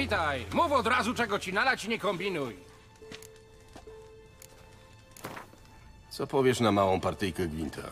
witaj. Mów od razu, czego ci nalać i nie kombinuj. Co powiesz na małą partyjkę gwinta?